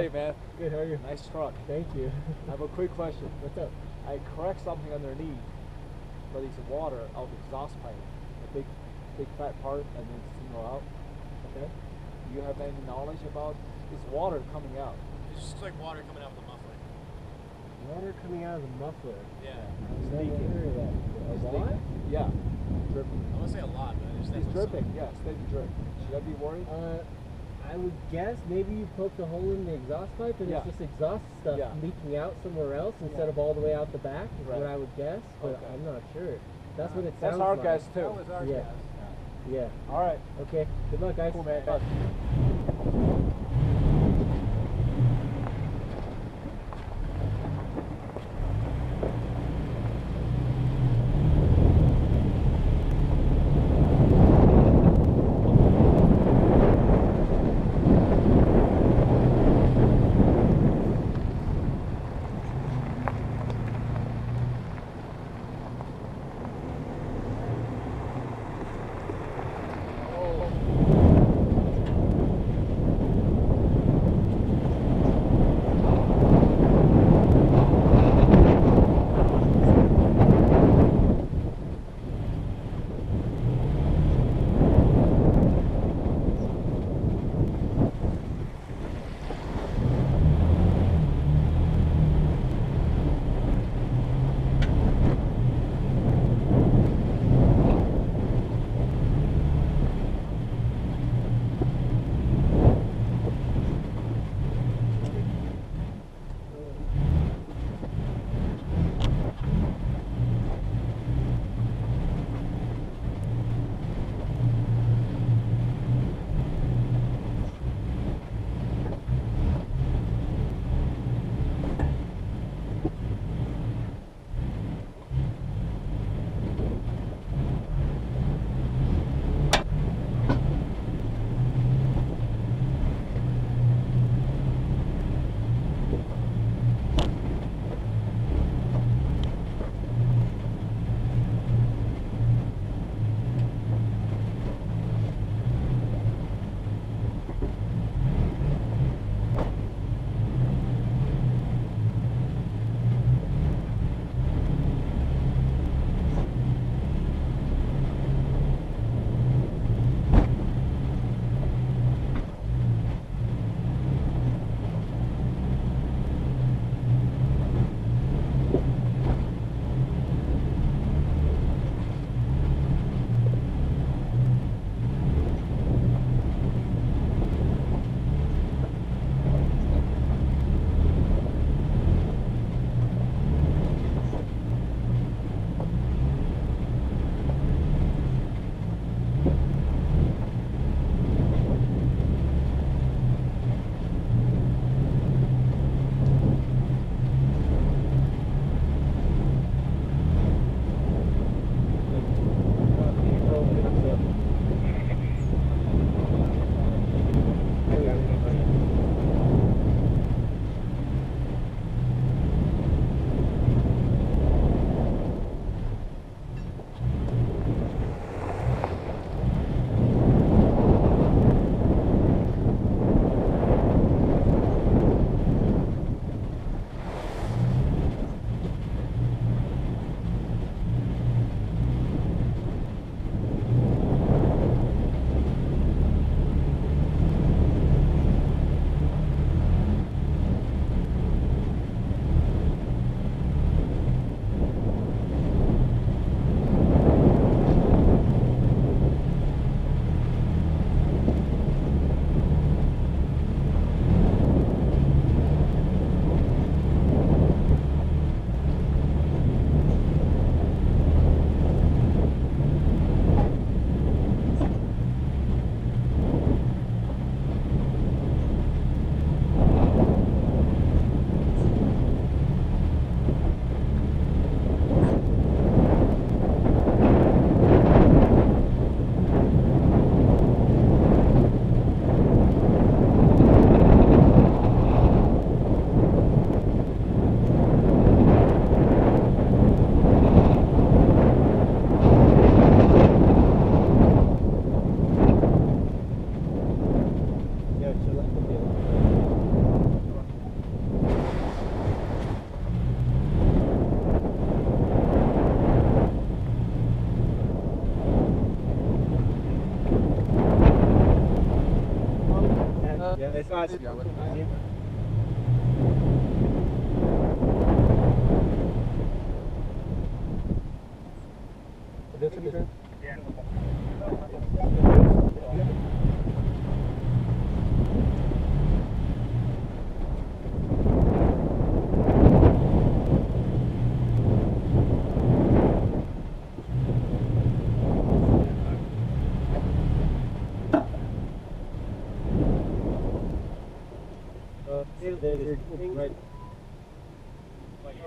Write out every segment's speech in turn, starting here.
great, man. Good, how are you? Nice truck. Thank you. I have a quick question. What's up? I cracked something underneath, but it's water out the exhaust pipe, a big, big fat part, and then single out. Okay. Do you have any knowledge about this water coming out? It's just like water coming out of the muffler. Water coming out of the muffler. Yeah. I've never heard of that. A It's lot? leaking. Yeah. Dripping. I wouldn't say a lot, but it's It's definitely dripping. Yeah, steady drip. Should I be worried? Uh, I would guess maybe you poked a hole in the exhaust pipe and Yeah. it's just exhaust stuff Yeah. leaking out somewhere else instead Yeah. of all the way out the back is what I would guess, but Okay. I'm not sure. That's what it That's sounds our like. guess too. That was our Yeah. guess. Yeah. All right. Okay. Good luck, guys. Cool, man. Bye. it's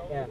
Yeah.